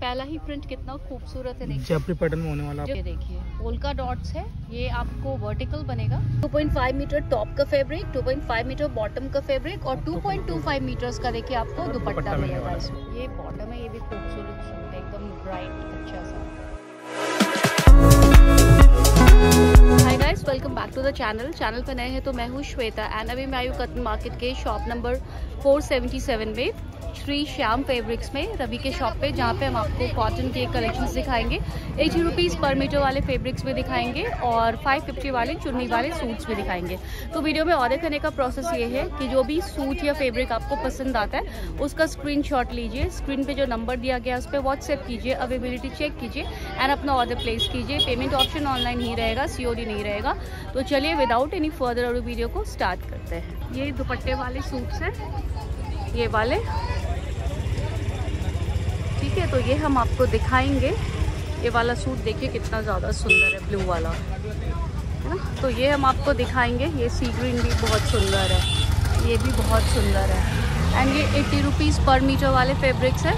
पहला ही प्रिंट कितना खूबसूरत है देखिए। जयपुरी पैटर्न में होने वाला ये देखिए पोलका डॉट्स है ये आपको वर्टिकल बनेगा। 2.5 मीटर टॉप का फैब्रिक 2.5 मीटर बॉटम का फैब्रिक और 2.25 मीटर्स का देखिए आपको दुपट्टा मिलेगा। इसमें। ये बॉटम है ये भी खूबसूरत सूट है एकदम ब्राइट अच्छा सा। Hi guys welcome back to the channel channel पर नए हैं तो मैं हूँ श्वेता एंड अभी मैं हूँ कतन मार्केट के शॉप नंबर 477 में श्री श्याम फैब्रिक्स में, रवि के शॉप पे, जहाँ पे हम आपको कॉटन के कलेक्शंस दिखाएँगे। एटी रुपीज़ पर मीटर वाले फैब्रिक्स भी दिखाएँगे और 550 वाले चुन्नी वाले सूट्स भी दिखाएँगे। तो वीडियो में ऑर्डर करने का प्रोसेस ये है कि जो भी सूट या फैब्रिक आपको पसंद आता है, उसका स्क्रीनशॉट लीजिए। स्क्रीन पर जो नंबर दिया गया उस पर व्हाट्सएप कीजिए अवेलेबिलिटी चेक कीजिए एंड अपना ऑर्डर प्लेस कीजिए। पेमेंट ऑप्शन ऑनलाइन ही रहेगा सीओडी नहीं रहेगा। तो चलिए विदाउट एनी फर्दर वीडियो को स्टार्ट करते हैं। ये दुपट्टे वाले सूट्स हैं। ये वाले। ठीक है तो ये हम आपको दिखाएँगे। ये वाला सूट देखिए कितना ज़्यादा सुंदर है, ब्लू वाला। है ना? तो ये हम आपको दिखाएँगे। ये सी ग्रीन भी बहुत सुंदर है। ये भी बहुत सुंदर है। एंड ये एट्टी रुपीज़ पर मीटर वाले फैब्रिक्स हैं।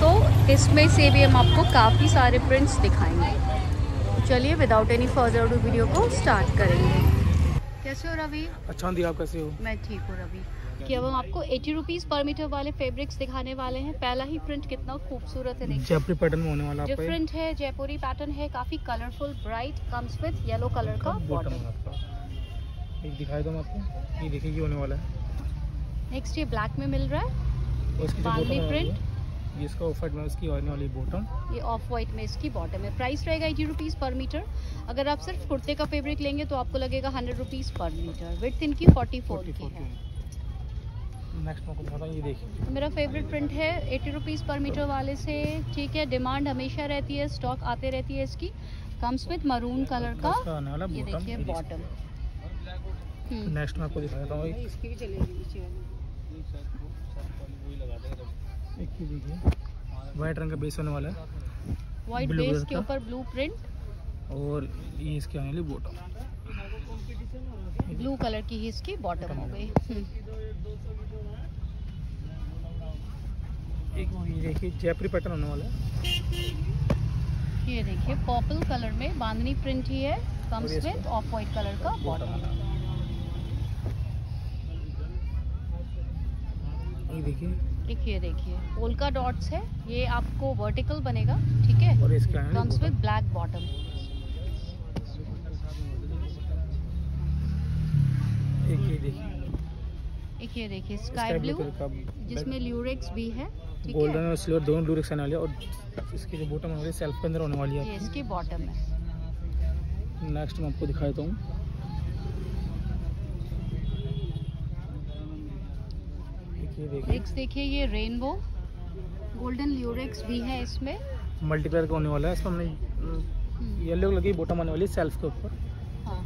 तो इसमें से भी हम आपको काफ़ी सारे प्रिंट्स दिखाएँगे। चलिए विदाउट एनी फर्दर वीडियो को स्टार्ट करेंगे। कैसे हो रवि? अच्छा दी आप कैसे हो? मैं ठीक हूँ रवि। कि अब हम आपको एटी रुपीज़ पर मीटर वाले फैब्रिक्स दिखाने वाले हैं? पहला ही प्रिंट कितना खूबसूरत है देखिए। जयपुरी पैटर्न में होने वाला डिफरेंट है जयपुरी पैटर्न है काफ़ी colourful bright comes with yellow colour का बॉटम एक दिखाई दूँ आपको। ये देखिए ये होने वाला है। नेक्स्ट ये ब्लैक में मिल रहा है। और इसकी ये इसका ऑफ़र में उसकी होने वाली बॉटम ये ऑफ़ वाइट में इसकी बॉटम है। प्राइस रहेगा एटी रुपीज़ पर मीटर अगर आप सिर्फ़ कुर्ते का फैब्रिक लेंगे तो आपको लगेगा hundred rupees per metre with इनकी फोर्टी फोर की है। नेक्स्ट ये देखिए। मेरा फेवरेट प्रिंट है एटी रुपीज़ पर मीटर वाले से। ठीक है डिमांड हमेशा रहती है स्टॉक आते रहती है इसकी। कम्स विथ मरून कलर का। इसका ये देखिए बॉटम नेक्स्ट मैं आपको दिखाता हूँ इसकी भी चलेगी एक देखिए वाइट रंग का बेस होने वाला है। व्हाइट बेस के ऊपर ब्लू प्रिंट और ये इसकी आने वाली बॉटम ब्लू कलर की ही इसकी बॉटम हो गई। एक ये देखिए जयपुरी पैटर्न होने वाला है। ये देखिए पर्पल कलर में बांधनी प्रिंट ही है। Comes with off white colour का बॉटम ये देखिए ये देखिए। पोलका डॉट्स है। ये आपको वर्टिकल बनेगा ठीक है? और कम्स bottom। ब्लैक बॉटम एक ये देखिए। देखिए स्काई ब्लू का जिसमें ल्यूरेक्स भी है गोल्डन और सिल्वर दोनों लूरिक्स आने वाले और इसकी जो बॉटम होने वाली है सेल्फ के अंदर होने वाली है इसकी बॉटम है। नेक्स्ट मैं आपको दिखाता हूँ एक ये देखिए नेक्स्ट देखिए। ये रेनबो गोल्डन ल्यूरेक्स भी है इसमें। मल्टी कलर का होने वाला है। इसमें हमने हम्म, येलो कलर की बॉटम आने वाली है सेल्फ के ऊपर। हाँ।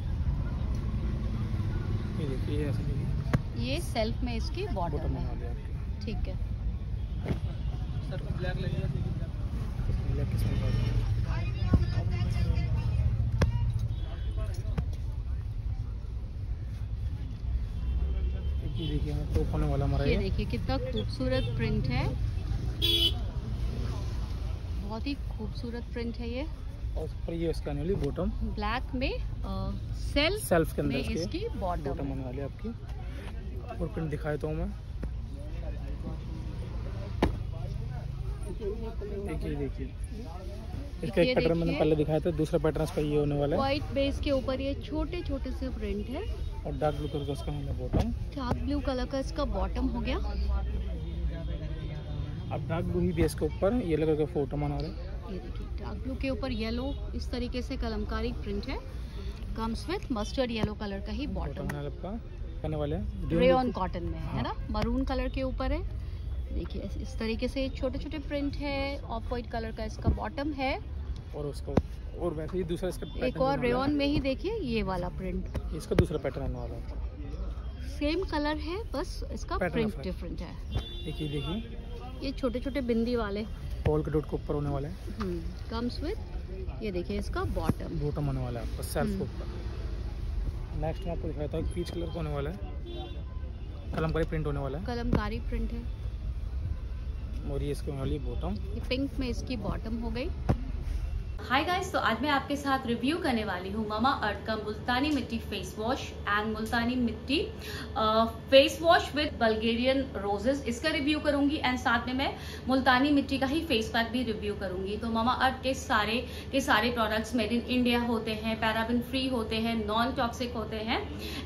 ये देखिए ये ऐसे देखिए। ये सेल्फ में इसकी बॉटम है। वाली है आपकी। ठीक है। ब्लैक किस्म का एक ये देखिए टॉप होने वाला हमारा ये देखिए कितना खूबसूरत प्रिंट है। बहुत ही खूबसूरत प्रिंट है ये। और पर ये इसका आने वाली बॉटम ब्लैक में सेल्फ सेल्फ के में अंदर इसकी बॉटम होने वाली है आपकी। और प्रिंट दिखाया तो मैं। एक ये देखिए। इसका एक पैटर्न मैंने पहले दिखाया था दूसरा पैटर्न इसका ये होने वाला है। व्हाइट बेस के ऊपर ये छोटे छोटे से प्रिंट है। और डार्क ब्लू कलर का इसका होने बॉटम डार्क ब्लू कलर का इसका बॉटम हो गया। अब डार्क ब्लू ही बेस के ऊपर ये कलर का फ़ोटो बना रहा है। ये देखिए डार्क ब्लू के ऊपर येलो इस तरीके से कलमकारी प्रिंट है। Comes with mustard yellow colour का ही बॉटम आपका। करने वाले हैं। रेयन कॉटन में है हाँ। ना? मरून कलर के ऊपर है। देखिए इस- इस तरीके से छोटे छोटे प्रिंट है। ऑफ़ वाइट कलर का इसका बॉटम है। और उसको और वैसे ही दूसरा इसका एक और होने रेयन में ही देखिए ये वाला प्रिंट इसका दूसरा पैटर्न आने वाला है। सेम कलर है बस इसका प्रिंट डिफरेंट है। एक ये देखिए। ये छोटे छोटे बिंदी वाले। पॉल के डॉट के ऊपर होने वाला। है कम्स विथ ये देखिए इसका बॉटम बॉटम होने वाला है सेल्फ हम्म। ऊपर नेक्स्ट मैं आपको दिखाता हूँ पीच कलर का होने वाला है। कलमकारी प्रिंट होने वाला है। कलमकारी प्रिंट है। और ये इसके वाली बॉटम ये पिंक में इसकी बॉटम हो गई। हाय गाइस तो आज मैं आपके साथ रिव्यू करने वाली हूँ मामा अर्थ का मुल्तानी mitti face wash and Multani mitti face wash with Bulgarian roses इसका रिव्यू करूँगी एंड साथ में मैं मुल्तानी मिट्टी का ही फेस पैक भी रिव्यू करूँगी. तो मामा अर्थ के सारे के सारे प्रोडक्ट्स मेड इन इंडिया होते हैं पैराबिन फ्री होते हैं नॉन टॉक्सिक होते हैं.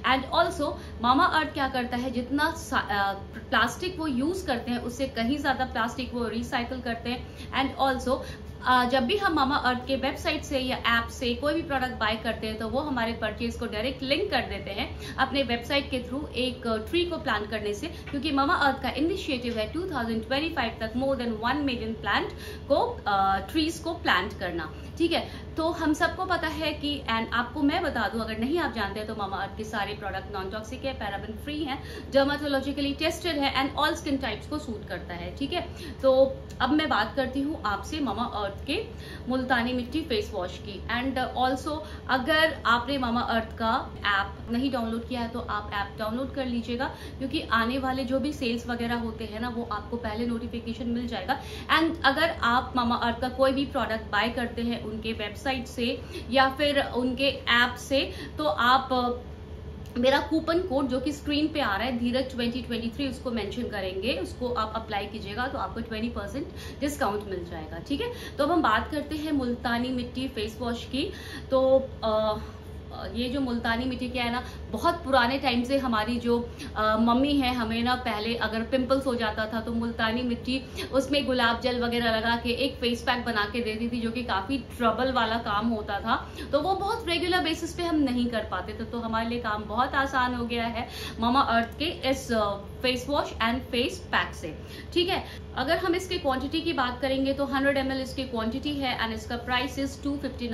एंड ऑल्सो मामा अर्थ क्या करता है? जितना प्लास्टिक वो यूज़ करते हैं, उससे कहीं ज़्यादा प्लास्टिक वो रिसाइकल करते हैं. एंड ऑल्सो जब भी हम मामा अर्थ के वेबसाइट से या ऐप से कोई भी प्रोडक्ट बाय करते हैं तो वो हमारे परचेज को डायरेक्ट लिंक कर देते हैं अपने वेबसाइट के थ्रू एक ट्री को प्लान करने से। क्योंकि मामा अर्थ का इनिशिएटिव है 2025 तक more than one million plant को ट्रीज को प्लांट करना। ठीक है? तो हम सबको पता है कि एंड आपको मैं बता दूँ, अगर नहीं आप जानते तो मामा अर्थ के सारे प्रोडक्ट नॉन टॉक्सिक है पैराबिन फ्री है डर्माटोलॉजिकली टेस्टेड है एंड ऑल स्किन टाइप्स को सूट करता है, ठीक है? तो अब मैं बात करती हूँ आपसे मामा अर्थ के मुल्तानी मिट्टी फेस वॉश की। एंड ऑल्सो अगर आपने मामा अर्थ का ऐप नहीं डाउनलोड किया है तो आप ऐप डाउनलोड कर लीजिएगा, क्योंकि आने वाले जो भी सेल्स वगैरह होते हैं ना, वो आपको पहले नोटिफिकेशन मिल जाएगा। एंड अगर आप मामा अर्थ का कोई भी प्रोडक्ट बाय करते हैं, उनके वेबसाइट से या फिर उनके ऐप से तो आप मेरा कूपन कोड जो कि स्क्रीन पे आ रहा है धीरज 2023 उसको मेंशन करेंगे उसको आप अप्लाई कीजिएगा तो आपको 20 परसेंट डिस्काउंट मिल जाएगा ठीक है? तो अब हम बात करते हैं मुल्तानी मिट्टी फेस वॉश की तो आ, ये जो मुल्तानी मिट्टी क्या है ना बहुत पुराने टाइम से हमारी जो आ, मम्मी है हमें ना पहले अगर पिंपल्स हो जाता था तो मुल्तानी मिट्टी उसमें गुलाब जल वगैरह लगा के एक फेस पैक बना के देती थी जो कि काफ़ी ट्रबल वाला काम होता था। तो वो बहुत रेगुलर बेसिस पे हम नहीं कर पाते थे। तो हमारे लिए काम बहुत आसान हो गया है मामा अर्थ के इस face wash and face pack से। ठीक है? अगर हम इसके क्वांटिटी की बात करेंगे तो 100 एम इसकी क्वांटिटी है एंड इसका प्राइस इज़ टू फिफ्टी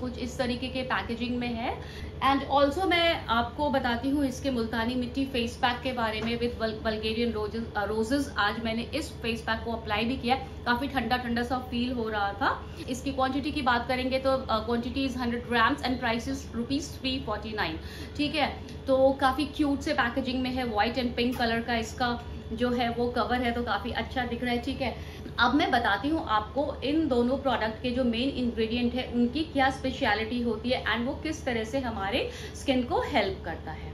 कुछ इस तरीके के पैकेजिंग में है। एंड ऑल्सो मैं आपको बताती हूँ इसके मुल्तानी मिट्टी फेस पैक के बारे में विद बल्गेरियन रोजेस आज मैंने इस फेस पैक को अप्लाई भी किया काफ़ी ठंडा ठंडा सा फील हो रहा था। इसकी क्वांटिटी की बात करेंगे तो quantity is hundred grams and price is rupees three forty nine ठीक है? तो काफ़ी क्यूट से पैकेजिंग में है। व्हाइट एंड पिंक कलर का इसका जो है वो कवर है तो काफ़ी अच्छा दिख रहा है। ठीक है? अब मैं बताती हूँ आपको इन दोनों प्रोडक्ट के जो मेन इंग्रेडिएंट है, उनकी क्या स्पेशलिटी होती है एंड वो किस तरह से हमारे स्किन को हेल्प करता है।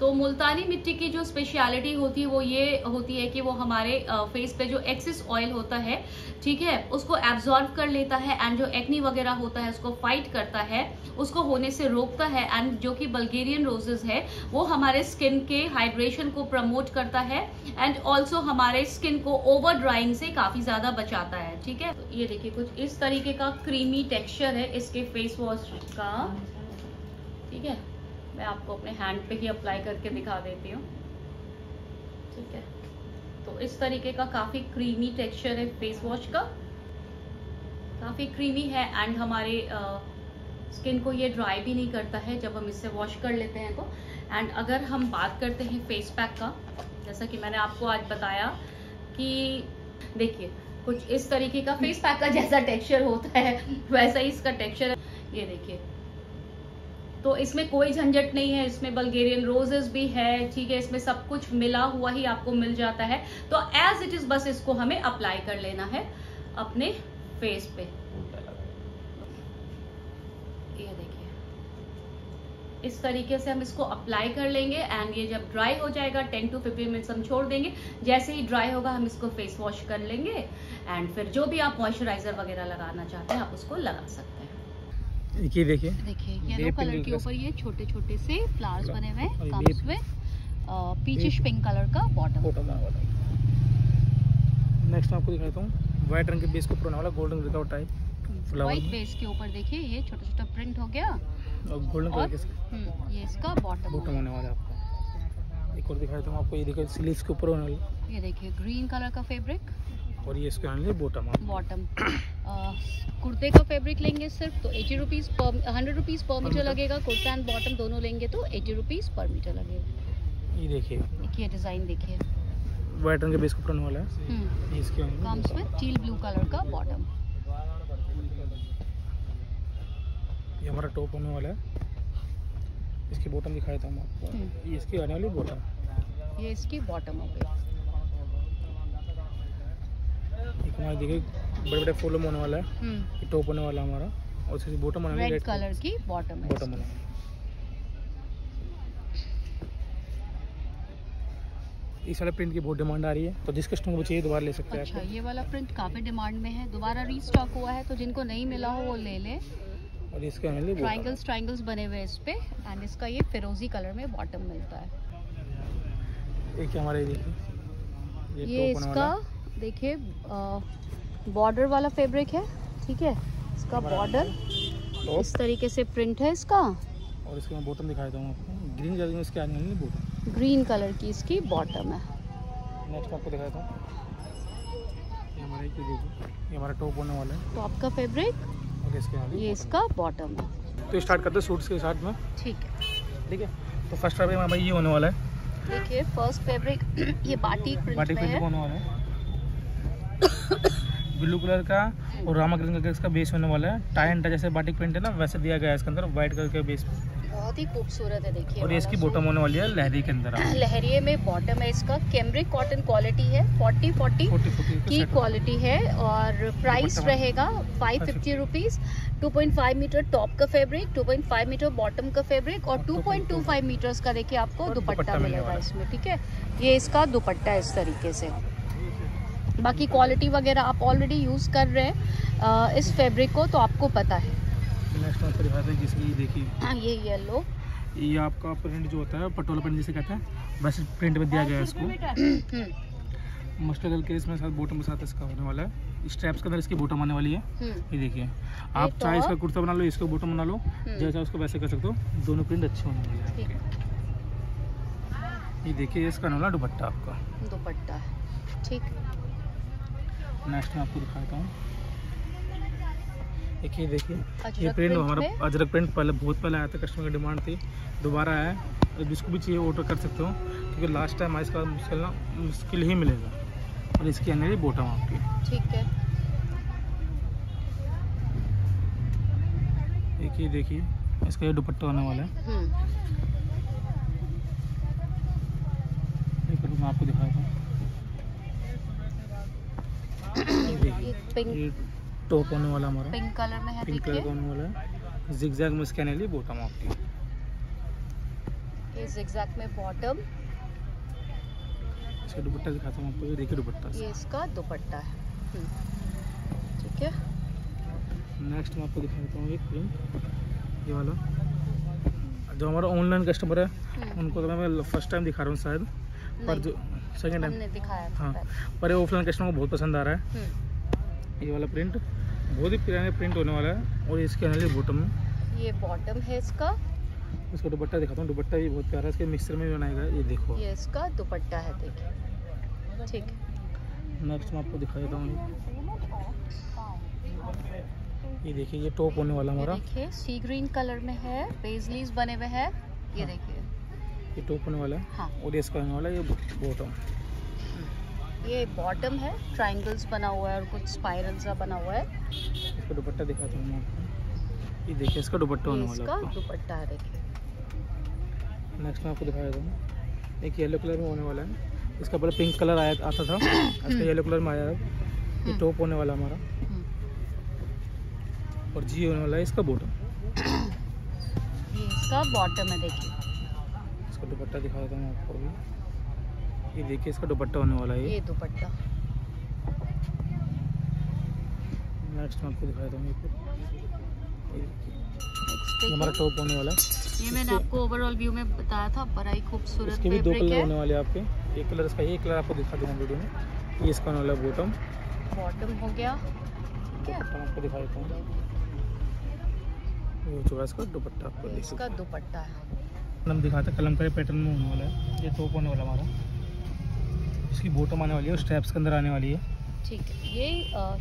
तो मुल्तानी मिट्टी की जो स्पेशलिटी होती है, वो ये होती है कि वो हमारे फेस पे जो एक्सेस ऑयल होता है, ठीक है, उसको एब्जॉर्व कर लेता है एंड जो एक्नी वगैरह होता है, उसको फाइट करता है, उसको होने से रोकता है एंड जो कि बल्गेरियन रोजेज है, वो हमारे स्किन के हाइड्रेशन को प्रमोट करता है एंड ऑल्सो हमारे स्किन को ओवर ड्राइंग से काफ़ी ज़्यादा बचाता है, ठीक है? ये देखिए, कुछ इस तरीके का क्रीमी टेक्सचर है इसके फेस वॉश का, ठीक है? मैं आपको अपने हैंड पे ही अप्लाई करके दिखा देती हूँ। ठीक है? तो इस तरीके का काफ़ी क्रीमी टेक्सचर है फेस वॉश का। काफ़ी क्रीमी है एंड हमारे स्किन को ये ड्राई भी नहीं करता है जब हम इससे वॉश कर लेते हैं तो। एंड अगर हम बात करते हैं फेस पैक का, जैसा कि मैंने आपको आज बताया कि, देखिए, कुछ इस तरीके का फेस पैक का जैसा टेक्सचर होता है, वैसा ही इसका टेक्सचर है। ये देखिए तो इसमें कोई झंझट नहीं है, इसमें बल्गेरियन रोजेस भी है, ठीक है, इसमें सब कुछ मिला हुआ ही आपको मिल जाता है। तो एज इट इज़ बस इसको हमें अप्लाई कर लेना है अपने फेस पे। ये देखिए। इस तरीके से हम इसको अप्लाई कर लेंगे एंड ये जब ड्राई हो जाएगा 10 टू 15 मिनट्स हम छोड़ देंगे। जैसे ही ड्राई होगा, हम इसको फेस वॉश कर लेंगे एंड फिर जो भी आप मॉइस्चराइजर वगैरह लगाना चाहते हैं, आप उसको लगा सकते हैं। ये देखिए। देखिए येलो कलर के ऊपर ये छोटे छोटे से फ्लावर्स बने हुए हैं कम्स पीचिश पिंक कलर का बॉटम नेक्स्ट आपको दिखाता हूँ व्हाइट रंग के बेस के ऊपर वाला golden without type white base के ऊपर देखिए ये छोटा छोटा प्रिंट हो गया। और गोल्डन कलर के हम्म, ये इसका बॉटम बॉटम होने वाला है आपको। एक और दिखाता हूँ आपको ये देखिए स्लीव्स के ऊपर होने वाला। ये देखिए ग्रीन कलर का फैब्रिक और ये इसके आने बॉटम बॉटम कुर्ते का फैब्रिक लेंगे सिर्फ़ तो eighty rupees per hundred rupees per metre लगेगा। कुर्ता एंड बॉटम दोनों लेंगे तो एटी रुपीज़ पर मीटर लगेगा। ये देखिए। देखिए डिज़ाइन देखिए। व्हाइट रंग के बेस को वाला है। हम्म। इसके कम्स में टील ब्लू कलर का बॉटम ये हमारा टॉप होने वाला है। इसकी बॉटम दिखाया था मैं आपको। हम्म। ये इसकी आने वाली बॉटम ये इसकी बॉटम हो गई। हमारे देखिए बड़े बड़े फूलों में होने वाला है। हम्म। ये टॉप होने वाला हमारा। और इसकी बॉटम होने वाली रेड कलर की बॉटम है। बॉटम होने वाली। इस वाले प्रिंट की बहुत डिमांड आ रही है। तो जिस कस्टमर को चाहिए दोबारा ले सकते हैं अच्छा ये वाला प्रिंट काफ़ी डिमांड में है। दोबारा रीस्टॉक हुआ है तो जिनको नहीं मिला हो वो ले लें। और इसके bottom। ट्राइंगल्स ट्राइंगल्स बने हुए हैं इस पे। एंड इसका ये फिरोजी कलर में बॉटम मिलता है। एक हमारे देखिए। ये होने इसका वाला। देखिए बॉर्डर वाला फैब्रिक है ठीक है? इसका बॉर्डर इस तरीके से प्रिंट है इसका। और इसके मैं बॉटम दिखाई दूँ आपको। ग्रीन कलर में इसके आगे बॉटम ग्रीन कलर की इसकी बॉटम है। नेक्स्ट आपको दिखाता हूँ। ये हमारा टॉप होने वाला है। टॉप का फैब्रिक और इसके ये इसका बॉटम है। तो स्टार्ट करते हैं सूट्स के साथ में। ठीक है। ठीक है? तो फ़र्स्ट फैब्रिक हमारा ये होने वाला है। देखिए फ़र्स्ट फैब्रिक ये बाटिक प्रिंट बाटिक में प्रिंट है। होने वाला है। ब्लू कलर का और रामा ग्रीन का इसका बेस होने वाला है। टाई एंड जैसे बाटिक प्रिंट है ना वैसे दिया गया है इसके अंदर व्हाइट कलर के बेस बहुत ही खूबसूरत है देखिए और इसकी बॉटम होने वाली है लहरी के अंदर। सूट। लहरिये में बॉटम है इसका। कैमरिक कॉटन क्वालिटी है 40 40 फोर्टी फोर्टी की क्वालिटी है और प्राइस रहेगा five fifty rupees two point five metre top का fabric two point five metre bottom का फैब्रिक और और two point two five metres का देखिए आपको दुपट्टा दुपट्टा मिलेगा। इसमें ठीक है? ये इसका दुपट्टा है इस तरीके से। बाकी क्वालिटी वगैरह आप ऑलरेडी यूज़ कर रहे हैं इस फैब्रिक को तो आपको पता है। नेक्स्ट देखिए। हाँ, ये येलो ये आपका प्रिंट जो होता है पटोला प्रिंट जिसे कहते हैं वैसे प्रिंट में दिया गया है इसको। हम्म, मस्टर्ड कलर के इसमें साथ बॉटम के साथ इसका होने वाला है। स्ट्रैप्स के अंदर इसकी बॉटम आने वाली है। हम्म, ये देखिए आप चाहे इसका कुर्ता बना लो इसका बॉटम बना लो हम्म। जैसा उसको वैसे कर सकते हो दोनों प्रिंट अच्छे होने वाले हैं। ये देखिए इसका वाला दुपट्टा आपका। दुपट्टा। है ठीक। नेक्स्ट मैं आपको दिखाता हूँ। एक ये देखिए ये प्रिंट हमारा अजरक प्रिंट पहले बहुत पहले आया था कस्टमर की डिमांड थी। दोबारा आया है। जिसको भी चाहिए ऑर्डर कर सकते हो। क्योंकि लास्ट टाइम आज इसका मुश्किल ना मुश्किल ही मिलेगा। और इसकी आने वाली बॉटम आपकी। ठीक है। एक ये देखिए। इसका ये दुपट्टा होने वाला है। हम्म, आपको दिखाता हूँ ये ये देखिए पिंक। टॉप होने वाला हमारा। पिंक कलर में है पिंक कलर का होने वाला है। जिग जैग में आने वाली बॉटम आपकी ये जिगजैग में बॉटम इसका दुपट्टा दिखाता हूँ आपको ये देखिए दुपट्टा। ये इसका दुपट्टा है। हम्म, ठीक है। नेक्स्ट मैं आपको हूँ एक प्रिंट ये वाला। जो हमारा ऑनलाइन कस्टमर है हम्म, उनको तो मैं फ़र्स्ट टाइम दिखा रहा हूँ शायद। पर जो सेकेंड टाइम हाँ। पर ये ऑफलाइन कस्टमर को बहुत पसंद आ रहा है। हम्म, ये वाला प्रिंट बहुत ही पुराने प्रिंट होने वाला है और इसके आने बॉटम ये बॉटम है इसका। इसका दुपट्टा दिखाता हूँ दुपट्टा भी बहुत प्यारा है इसके मिक्सर में भी बनाएगा ये देखो। ये इसका दुपट्टा है देखिए। ठीक। नेक्स्ट मैं आपको दिखा देता हूँ ये। देखिए ये टॉप होने वाला हमारा। देखिए सी ग्रीन कलर में है पेजलीज बने हुए हैं। ये हाँ। देखिए। ये टॉप होने वाला है हाँ। और ये इसका होने वाला है ये बॉटम ये बॉटम है ट्रायंगल्स बना हुआ है और कुछ स्पाइरल सा बना हुआ है। इसका दुपट्टा दिखाता हूँ मैं ये देखिए इसका दुपट्टा होने वाला इसका है आपका। दुपट्टा है देखिए। नेक्स्ट मैं आपको दिखा देता हूँ। एक येलो कलर में होने वाला है। इसका पहले पिंक कलर आया आता था। इसका येलो कलर में आया है। ये। टॉप होने वाला हमारा। और जी होने वाला है इसका बॉटम ये इसका बॉटम है देखिए। इसका दुपट्टा दिखा देता हूँ आपको अभी। ये देखिए इसका दुपट्टा होने वाला है ये। दुपट्टा। नेक्स्ट मैं आपको दिखा देता हूँ ये हमारा टॉप होने वाला है। ये मैंने आपको ओवरऑल व्यू में बताया था बड़ा ही खूबसूरत इसके भी दो कलर होने वाले हैं आपके। एक कलर इसका ये कलर आपको दिखा दूँगा वीडियो में। ये इसका होने वाला है बॉटम बॉटम हो गया। ठीक है। दुपट्टा आपको दिखा देता हूँ। ये चूड़ा इसका दुपट्टा आपको इसका दुपट्टा है। हम दिखाते हैं कलमकारी पैटर्न में होने वाला है। ये टॉप होने वाला हमारा। इसकी बॉटम आने वाली है और स्टेप्स के अंदर आने वाली है। ठीक है ये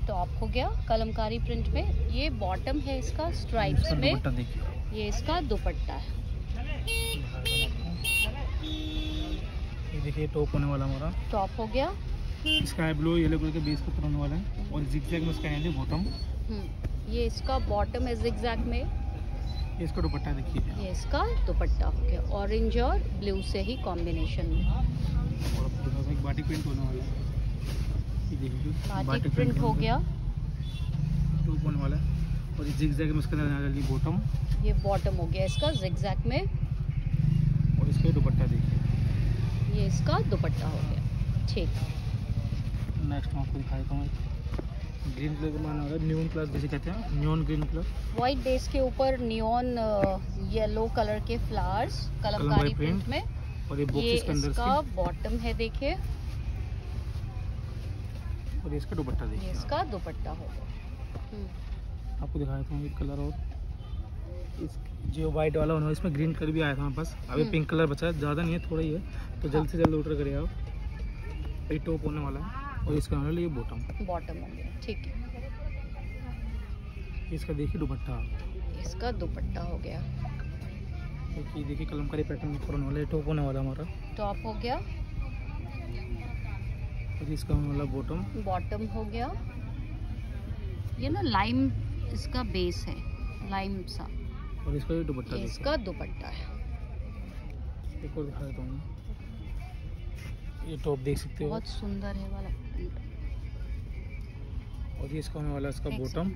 टॉप हो गया कलमकारी प्रिंट में ये बॉटम है इसका स्ट्राइप्स में। ये इसका दुपट्टा है। ये देखिए टॉप होने वाला हमारा। टॉप हो गया। स्काई ब्लू येलो कलर के बेस के ऊपर होने वाला है। और जिग में इसका है बॉटम हम्म, ये इसका बॉटम है जिगजैग में। ये इसका दुपट्टा देखिए। ये इसका दुपट्टा हो गया। ऑरेंज और ब्लू से ही कॉम्बिनेशन में। बाटिक प्रिंट होने वाला है। बाटिक प्रिंट हो गया। टॉप होने वाला और ये जिग जैग में अंदर आने बॉटम ये बॉटम हो गया इसका जिगजैग में। और इसका दुपट्टा देखिए। ये इसका दुपट्टा हो गया। ठीक। नेक्स्ट मैं आपको दिखा देता हूँ ग्रीन कलर का माना न्यून कलर जैसे कहते हैं। न्यून ग्रीन कलर व्हाइट बेस के ऊपर नियॉन येलो कलर के फ्लावर्स कलमकारी प्रिंट में। और ये ये बॉक्सेस के अंदर इसका बॉटम है देखिए। और इसका दुपट्टा देखिए इसका दुपट्टा हो गया हम्म, आपको दिखा देता हूँ एक कलर और। इस जो वाइट वाला होना इसमें ग्रीन कलर भी आया था हमारे पास अभी हम्म। पिंक कलर बचा है ज़्यादा नहीं है थोड़ा ही है। तो जल्द से जल्द ऑर्डर करिए आप। ये टॉप होने वाला है। और इसका होने वाला ये बॉटम बॉटम हो गया ठीक है। इसका देखिए दुपट्टा। इसका दुपट्टा हो गया। क्योंकि देखिए कलमकारी पैटर्न होने वाला टॉप होने वाला हमारा। टॉप हो गया। और इसका होने वाला बॉटम बॉटम हो गया। ये ना लाइम इसका बेस है। लाइम सा। और इसका ये दुपट्टा इसका दुपट्टा है। एक और दिखा देता हूँ ये टॉप देख सकते हो। बहुत सुंदर है वाला। और ये इसका होने वाला इसका बॉटम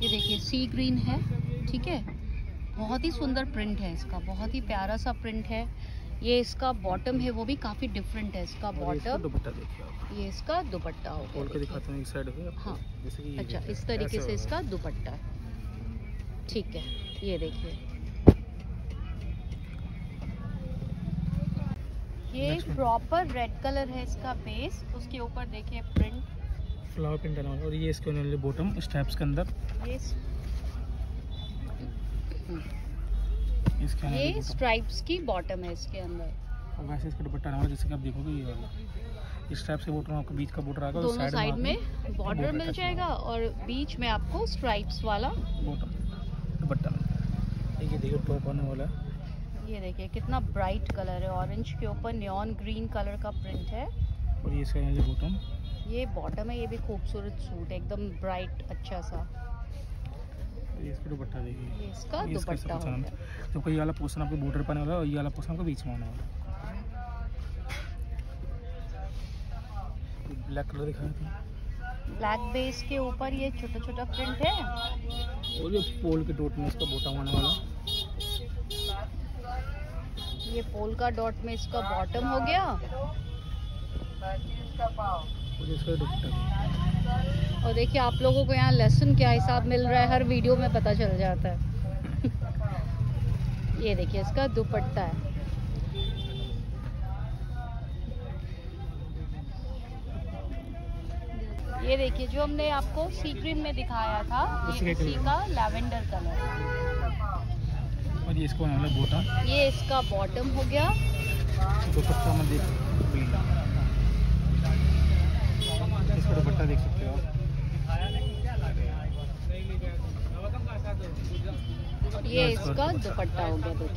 ये देखिए सी ग्रीन है। ठीक है? बहुत ही सुंदर प्रिंट है इसका बहुत ही प्यारा सा प्रिंट है। ये इसका बॉटम है वो भी काफ़ी डिफरेंट है इसका बॉटम ये इसका दुपट्टा हो गया दिखाता हूँ हाँ। अच्छा इस तरीके से इसका दुपट्टा है। ठीक है ये देखिए। ये प्रॉपर रेड कलर है इसका बेस उसके ऊपर देखिए प्रिंट फ्लावर प्रिंट। और ये इसके बॉटम स्टेप्स के अंदर। ये इसके ये स्ट्राइप्स की बॉटम है इसके अंदर। और वैसे इसका दुपट्टा वाला जैसे कि आप देखोगे ये वाला। इस टाइप से आपको बीच का बॉर्डर आएगा दोनों साइड में बॉर्डर मिल जाएगा और बीच में आपको स्ट्राइप्स वाला बॉटम दुपट्टा। ये देखिए टॉप आने वाला। है ये देखिए कितना ब्राइट कलर है। ऑरेंज के ऊपर नियॉन ग्रीन कलर का प्रिंट है। और ये इसका बॉटम ये बॉटम है ये भी खूबसूरत सूट है एकदम ब्राइट अच्छा सा। इसका दुपट्टा देखिए। ये इसका दुपट्टा तो कोई वाला पोर्शन आपको बॉर्डर पर आने वाला और ये वाला पोर्शन आपको बीच में आने वाला है। ब्लैक कलर दिखाया था ब्लैक बेस के ऊपर ये छोटा छोटा प्रिंट है। और ये पोल के डॉट में इसका बॉटम आने वाला। ये पोल का डॉट में इसका बॉटम हो गया। और इसका दुपट्टा। और देखिए आप लोगों को यहाँ लेसन क्या हिसाब मिल रहा है हर वीडियो में पता चल जाता है। ये देखिए इसका दुपट्टा है। ये देखिए जो हमने आपको सी ग्रीन में दिखाया था ये इसी का लैवेंडर कलर और ये इसको बॉटम ये इसका बॉटम हो गया। दुपट्टा में देख इसका दुपट्टा देख सकते हो आप। ये इसका दुपट्टा हो गया देखिए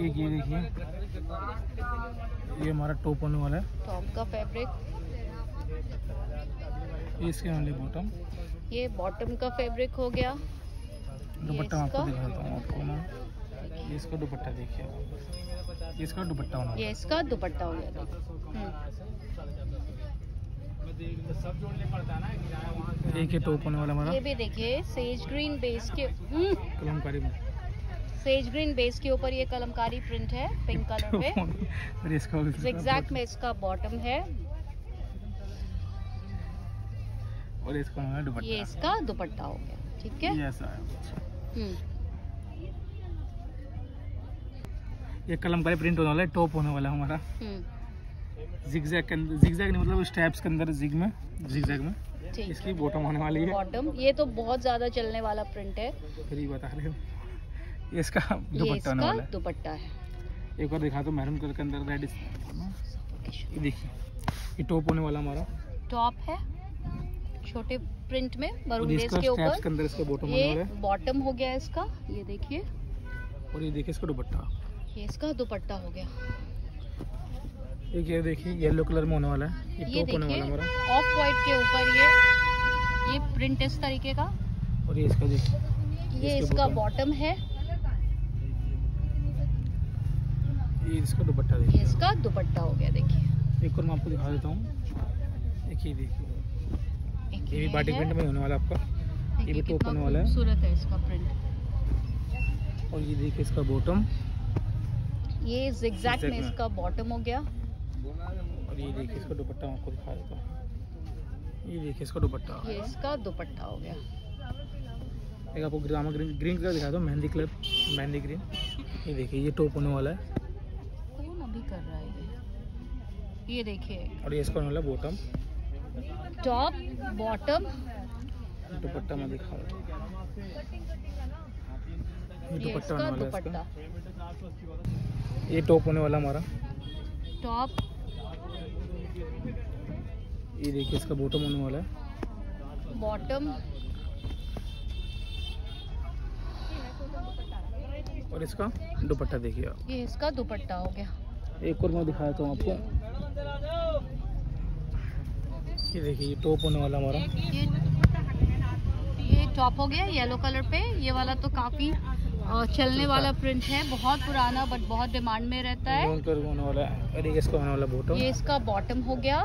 एक ये देखिए। ये हमारा टॉप होने वाला है। टॉप का फैब्रिक ये इसके वाले बॉटम ये बॉटम का फैब्रिक हो गया। दुपट्टा आपको? दिखाता हूँ आपको ना। ये इसका दुपट्टा देखिए। इसका दुपट्टा होना ये इसका दुपट्टा हो गया। एक ये टॉप होने वाला हमारा। ये भी देखिए सेज ग्रीन बेस के हम्म, कलमकारी में। सेज ग्रीन बेस के ऊपर ये कलमकारी प्रिंट है पिंक कलर पे। जिगजैग में इसका बॉटम है। और इसका है ये दुपट्टा इसका दुपट्टा हो गया ठीक है? ये ऐसा हम्म, ये कलमकारी प्रिंट होने वाला है टॉप होने वाला है हमारा। हम्म, जिगजैग के अंदर जिगजैग नहीं मतलब स्टेप्स के अंदर जिग में। जिगजैग में। इसकी बॉटम होने वाली है। बॉटम ये तो बहुत ज़्यादा चलने वाला प्रिंट है। फिर ये बता रहे हो। ये इसका दुपट्टा होने वाला है। दुपट्टा है। एक और दिखा दो मैरून कलर के अंदर रेड ये देखिए। ये टॉप होने वाला हमारा। टॉप है। छोटे प्रिंट में मरून बेस के स्टेप्स के अंदर इसका बॉटम होने वाला है। बॉटम हो गया इसका। ये देखिए। और ये देखिए इसका दुपट्टा। ये इसका दुपट्टा हो गया। एक ये देखिए येलो कलर में होने वाला है। ये ये होने वाला हमारा। ऑफ़ वाइट के ऊपर ये ये प्रिंट इस तरीके का। और ये इसका देखिए ये इसके बॉटम है। ये इसका दुपट्टा देखिए। इसका दुपट्टा हो गया देखिए। एक और मैं आपको दिखा देता हूँ। एक ये देखिए। ये भी है, प्रिंट में होने वाला आपका। ये भी टॉप होने वाला है। खूबसूरत है इसका प्रिंट और ये देखिए इसका बॉटम ये जिगजैग में। इसका बॉटम हो गया। और ये देखिए इसका दुपट्टा आपको दिखा देता हूँ। ये देखिए इसका दुपट्टा। ये इसका दुपट्टा हो गया। एक आपको ग्रामा ग्रीन ग्रीन कलर दिखा दो मेहंदी कलर मेहंदी ग्रीन। ये देखिए ये टॉप होने वाला है। कौन अभी कर रहा है ये? ये देखिए। और ये इसका होने वाला बॉटम टॉप बॉटम दुपट्टा मैं दिखा रहा ये ये दुपट्टा होने वाला है इसका। ये टॉप होने वाला हमारा। टॉप ये देखिए इसका बॉटम होने वाला है। बॉटम और इसका दुपट्टा देखिए आप। ये इसका दुपट्टा हो गया। एक और मैं दिखा देता हूँ आपको। ये देखिए ये टॉप होने वाला हमारा। ये ये टॉप हो गया येलो कलर पे। ये वाला तो काफ़ी चलने वाला प्रिंट है। बहुत पुराना बट बहुत डिमांड में रहता है। वाला है। और ये इसका होने वाला बॉटम ये इसका बॉटम हो गया।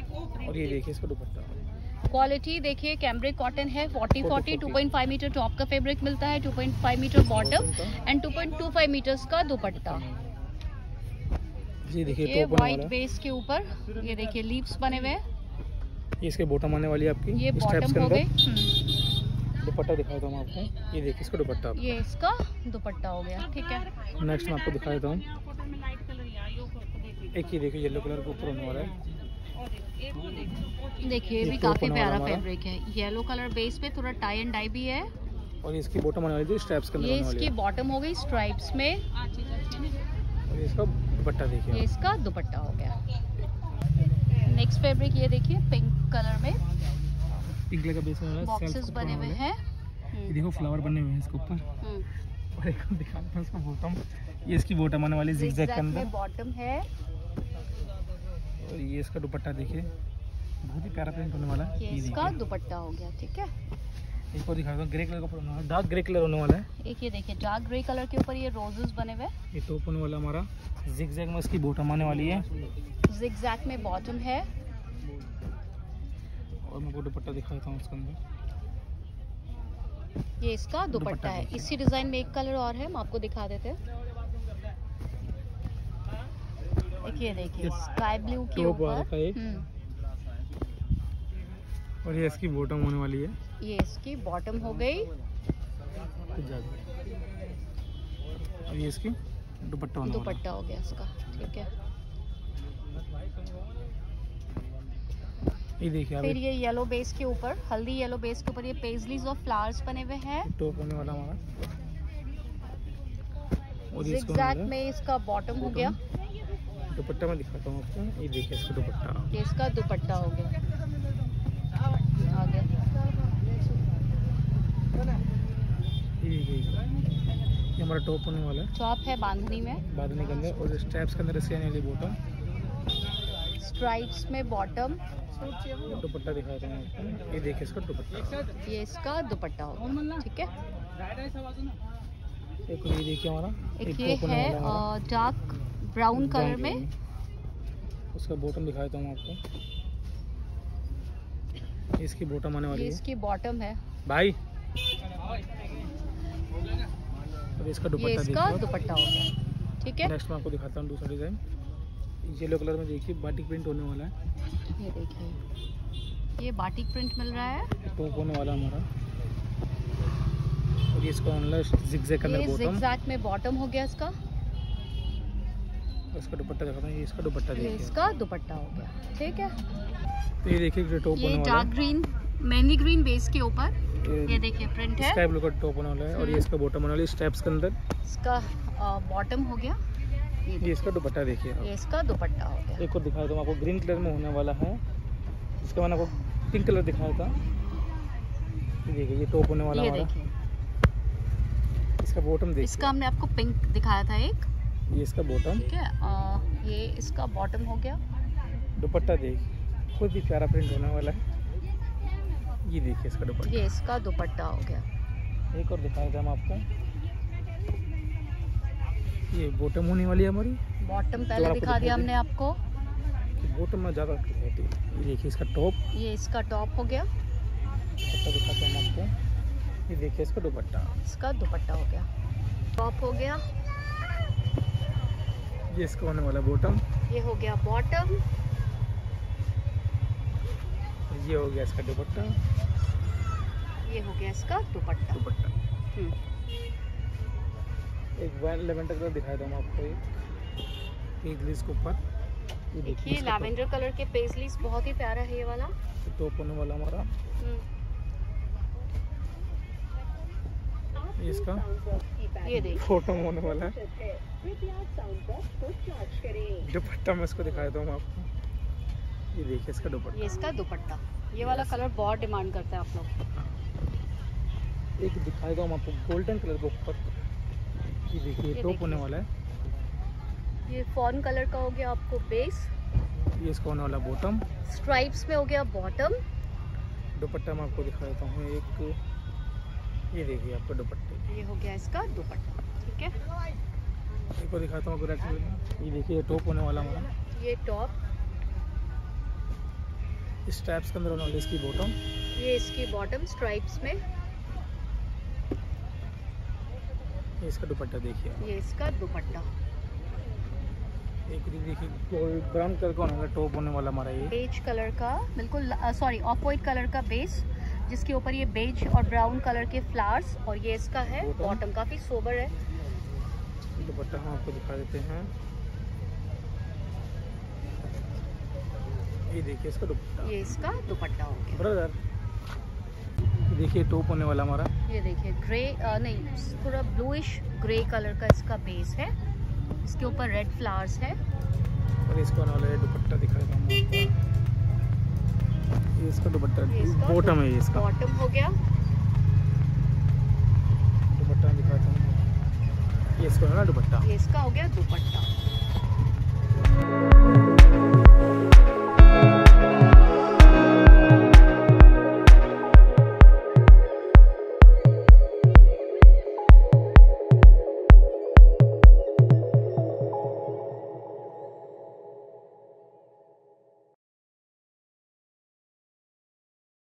और ये देखिए इसका दुपट्टा। क्वालिटी देखिए कैम्ब्रिक कॉटन है 40 40 2.5 मीटर टॉप का फैब्रिक मिलता है 2.5 मीटर बॉटम एंड 2.25 मीटर्स का। दुपट्टा। ये देखिए ये टॉप व्हाइट बेस के ऊपर ये देखिए लीव्स बने हुए हैं। ये इसके बॉटम आने वाली है आपकी ये बॉटम हो गए हम्म, दुपट्टा दिखा देता हूँ आपको। ये देखिए इसका दुपट्टा ये इसका दुपट्टा हो गया ठीक है। नेक्स्ट मैं आपको दिखा देता हूँ। एक ये देखिए येलो कलर के ऊपर होने वाला है। देखिए ये ये भी काफ़ी प्यारा फैब्रिक है। येलो कलर बेस पे थोड़ा टाई एंड डाई भी है। और इसकी बॉटम आने वाली थी स्टेप्स के अंदर ये होने इसकी बॉटम हो गई स्ट्राइप्स में। और इसका दुपट्टा देखिए आप। इसका दुपट्टा हो गया। नेक्स्ट फैब्रिक ये देखिए पिंक कलर में। पिंक कलर का बेस है बॉक्सेस बने हुए है। ये देखो फ्लावर बने हुए हैं इसके ऊपर। हम्म, और एक और दिखा देता हूँ इसका बॉटम ये इसकी बॉटम आने वाली जिगजैग के अंदर। बॉटम है। और ये इसका दुपट्टा देखिए। बहुत ही प्यारा प्रिंट होने वाला है। ये इसका दुपट्टा हो गया ठीक है? एक और दिखा दूँ ग्रे कलर का डार्क ग्रे कलर होने वाला है। एक ये देखिए डार्क ग्रे कलर के ऊपर ये रोजेस बने हुए। ये टॉप होने वाला हमारा। जिगजैग में इसकी बॉटम आने वाली है। जिगजैग में बॉटम है। और मैं आपको दुपट्टा दिखा देता हूँ उसके अंदर। ये इसका दुपट्टा है। इसी डिज़ाइन में एक कलर और है हम आपको दिखा देते हैं। देखिए देखिए। स्काई ब्लू के ऊपर। हम्म, और ये इसकी बॉटम होने वाली है। ये इसकी बॉटम हो गई। और ये इसकी दुपट्टा होने दुपट्टा हो गया इसका ठीक है। ये देखिए फिर ये येलो बेस के ऊपर हल्दी येलो बेस के ऊपर ये पेजलीज और फ्लावर्स बने हुए हैं। टॉप होने वाला हमारा। और ये इसका जिगजैग में इसका बॉटम हो गया। दुपट्टा मैं दिखाता हूँ आपको। ये देखिए इसका दुपट्टा। ये इसका दुपट्टा हो गया। आ गया ये हमारा टॉप होने वाला है। टॉप है बांधनी में। बादने के अंदर। और स्टेप्स के अंदर इसके आने वाली बॉटम स्ट्राइप्स में बॉटम दुपट्टा दिखाता हूँ आपको। ये देखिए इसका दुपट्टा। ये इसका दुपट्टा होगा ठीक है। एक ये देखिए हमारा। एक ये है डार्क ब्राउन कलर में। उसका बॉटम दिखा देता हूँ आपको। इसकी बॉटम आने वाली है। इसकी बॉटम है। भाई। अब इसका दुपट्टा इसका दुपट्टा हो गया। ठीक है? नेक्स्ट मैं आपको दिखाता हूँ दूसरा डिज़ाइन येलो कलर में देखिए बाटिक प्रिंट होने वाला है। ये देखिए। ये बाटिक प्रिंट मिल रहा है। टॉप होने वाला हमारा। और ये इसका ऑनलाइन जिगजैग के ये अंदर बॉटम जिगजैग में बॉटम हो गया इसका। इसका दुपट्टा दिखाता हूँ ये इसका दुपट्टा देखिए। इसका दुपट्टा हो गया ठीक है? तो ये देखिए टॉप ये dark green mehndi green base के ऊपर। ये देखिए प्रिंट है। स्काई ब्लू का टॉप होने वाला है और ये इसका बॉटम होने वाला है स्टेप्स के अंदर। इसका बॉटम हो गया। ये ये इसका दुपट्टा देखिए ये इसका दुपट्टा हो गया। एक और दिखा दूँ आपको ग्रीन कलर में होने वाला है। इसका मैंने आपको पिंक कलर दिखाया था। ये देखिए ये टॉप होने वाला देखिए। इसका बॉटम देखिए। इसका हमने आपको पिंक दिखाया था एक। ये इसका बॉटम। ठीक है अ, ये इसका बॉटम हो गया। दुपट्टा देखिए बहुत ही प्यारा प्रिंट होने वाला है। ये देखिए इसका दुपट्टा। ये इसका दुपट्टा हो गया। एक और दिखा देते हम आपको। ये बॉटम होने वाली है हमारी। बॉटम पहले आपको दिखा दिया हमने आपको। बॉटम में ज़्यादा होती है ये देखिए इसका टॉप ये इसका टॉप हो गया। दुपट्टा दिखाते हैं हम आपको। ये देखिए इसका दुपट्टा। इसका दुपट्टा हो गया। टॉप हो गया। ये इसका होने वाला बॉटम ये हो गया बॉटम ये हो गया इसका दुपट्टा। ये हो गया इसका दुपट्टा। दुपट्टा। हम्म, एक वैन लेवेंडर कलर दिखाया था आपको एक। पेजली इसके ऊपर। देखिए लैवेंडर कलर के पेजलीस बहुत ही प्यारा है ये वाला। टॉप होने वाला हमारा हम्म, ये इसका? ये बॉटम होने वाला है। दुपट्टा मैं इसको दिखाया था हम आपको। ये देखिए इसका ये दुपट्टा इसका दुपट्टा। ये वाला कलर बहुत डिमांड करते हैं आप लोग। एक दिखाया था हम आपको गोल्डन कलर के ऊपर। ये देखिए टॉप होने वाला है। ये फॉन कलर का हो गया आपको बेस ये इसका होने वाला बॉटम स्ट्राइप्स में हो गया बॉटम दुपट्टा मैं आपको दिखा देता हूँ। एक ये देखिए आपका दुपट्टे। ये हो गया इसका दुपट्टा ठीक है? और दिखाता हूँ ये देखिए ये टॉप होने वाला हमारा। ये टॉप इस टाइप्स के अंदर होने वाली इसकी बॉटम ये इसकी बॉटम स्ट्राइप्स में। ये इसका दुपट्टा देखिए ये इसका दुपट्टा। एक देखिए गोल्ड ब्राउन कलर का होने वाला टॉप होने वाला हमारा ये। बेज कलर का बिल्कुल सॉरी ऑफ़ वाइट कलर का बेस जिसके ऊपर ये बेज और ब्राउन कलर के फ्लावर्स और ये इसका है बॉटम काफ़ी सोबर है। दुपट्टा हम आपको दिखा देते हैं। ये देखिए इसका दुपट्टा। ये इसका दुपट्टा हो गया। ब्रदर देखिए टॉप होने वाला हमारा। ये देखिए ग्रे आ, नहीं थोड़ा ब्लूइश ग्रे कलर का इसका बेस है। इसके ऊपर रेड फ्लावर्स है। और इसका वाला दुपट्टा था हम आपको। ये इसका दुपट्टा बॉटम है ये इसका। बॉटम हो गया। दुपट्टा दिखाता हूँ। ये इसका है ना दुपट्टा? ये इसका हो गया दुपट्टा।